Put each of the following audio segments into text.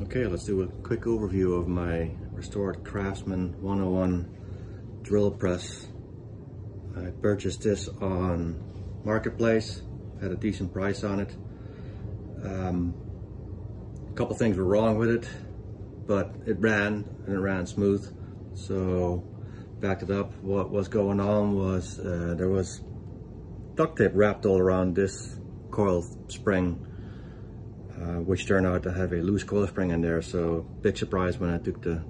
Okay, let's do a quick overview of my restored Craftsman 101 drill press. I purchased this on Marketplace, had a decent price on it. Um, a couple things were wrong with it, but it ran and it ran smooth. So backed it up. What was going on was uh, there was duct tape wrapped all around this coil spring uh, which turned out to have a loose coil spring in there. So big surprise when I took the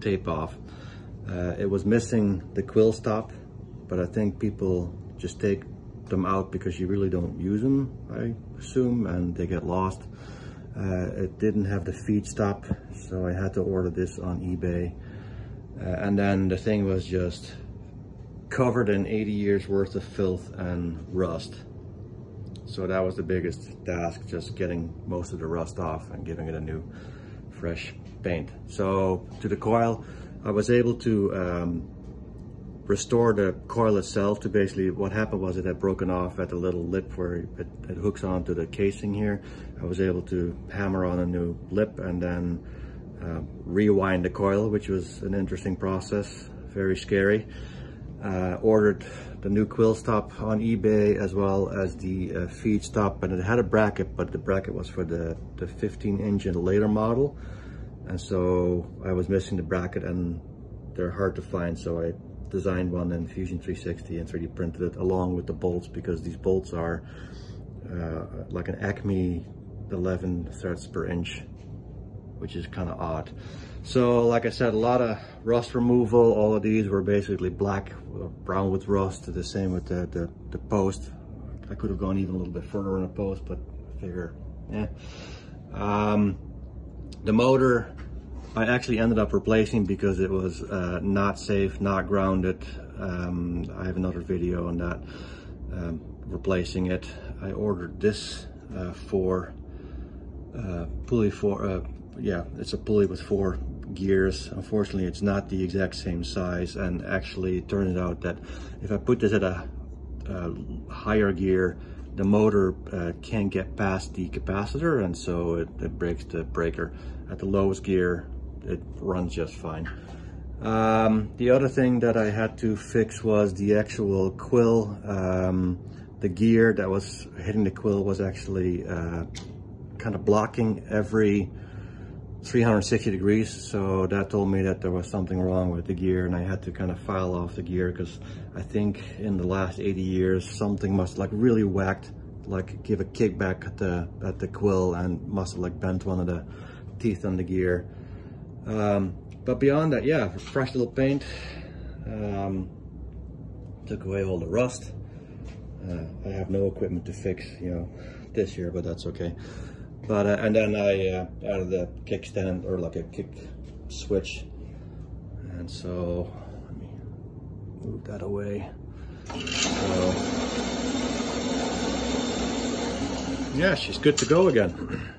tape off. Uh, it was missing the quill stop, but I think people just take them out because you really don't use them, I assume, and they get lost. Uh, it didn't have the feed stop, so I had to order this on eBay. Uh, and then the thing was just covered in 80 years worth of filth and rust. So that was the biggest task, just getting most of the rust off and giving it a new fresh paint. So to the coil, I was able to um, restore the coil itself to basically what happened was it had broken off at the little lip where it, it, hooks onto the casing here. I was able to hammer on a new lip and then uh, rewind the coil, which was an interesting process, very scary. Uh, ordered the new quill stop on eBay as well as the uh, feed stop and it had a bracket but the bracket was for the, the 15 engine later model. And so I was missing the bracket and they're hard to find so I designed one in Fusion 360 and 3D printed it along with the bolts because these bolts are uh, like an Acme 11 threads per inch which is kind of odd. So like I said, a lot of rust removal. All of these were basically black, brown with rust. The same with the, the, the post. I could have gone even a little bit further on the post, but I figure, yeah. Um, the motor, I actually ended up replacing because it was uh, not safe, not grounded. Um, I have another video on that, um, replacing it. I ordered this uh, for uh, pulley for uh, yeah, it's a pulley with four gears. Unfortunately, it's not the exact same size. And actually, it turns out that if I put this at a, a higher gear, the motor uh, can't get past the capacitor and so it, it, breaks the breaker. At the lowest gear, it runs just fine. Um, the other thing that I had to fix was the actual quill. Um, the gear that was hitting the quill was actually uh, kind of blocking every 360 degrees so that told me that there was something wrong with the gear and I had to kind of file off the gear because I think in the last 80 years something must like really whacked like give a kickback at the at the quill and must have like bent one of the teeth on the gear. Um, but beyond that yeah fresh little paint um, took away all the rust. Uh, I have no equipment to fix you know this year but that's okay but, uh, and then I uh, added the kickstand or like a kick switch. And so, let me move that away. So, yeah, she's good to go again.